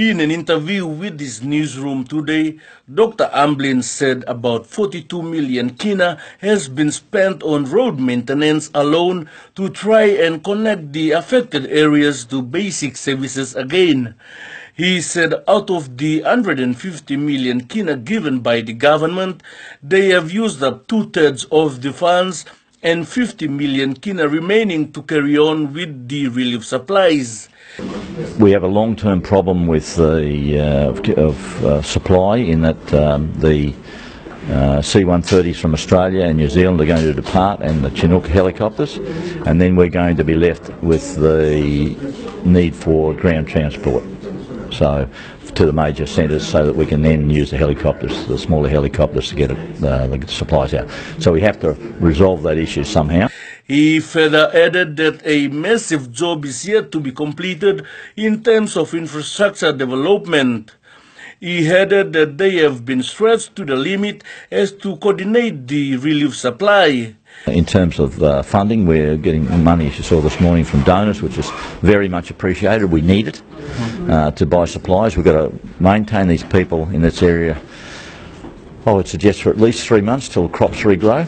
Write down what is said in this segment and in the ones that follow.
In an interview with this newsroom today, Dr. Hamblin said about 42 million kina has been spent on road maintenance alone to try and connect the affected areas to basic services again. He said out of the 150 million kina given by the government, they have used up two-thirds of the funds and 50 million kina remaining to carry on with the relief supplies. We have a long-term problem with the uh, of uh, supply in that um, the uh, C-130s from Australia and New Zealand are going to depart and the Chinook helicopters and then we're going to be left with the need for ground transport so to the major centres so that we can then use the helicopters, the smaller helicopters to get uh, the supplies out. So we have to resolve that issue somehow. He further added that a massive job is yet to be completed in terms of infrastructure development. He added that they have been stretched to the limit as to coordinate the relief supply. In terms of uh, funding, we're getting money, as you saw this morning, from donors, which is very much appreciated. We need it uh, to buy supplies. We've got to maintain these people in this area, I would suggest, for at least three months till crops regrow.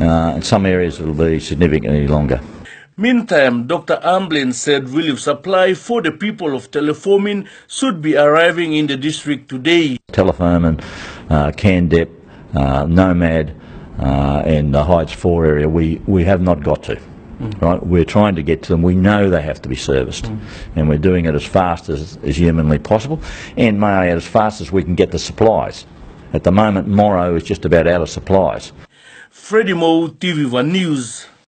Uh, in some areas it'll be significantly longer. Meantime, Dr. Hamblin said relief supply for the people of Telefomin should be arriving in the district today. Telefomin, uh, Kandep, uh, Nomad, uh, and the Hides 4 area, we, we have not got to. Mm. Right, we're trying to get to them. We know they have to be serviced, mm. and we're doing it as fast as, as humanly possible, and may I add, as fast as we can get the supplies. At the moment, Moro is just about out of supplies. Freddy Mou, TV1 News.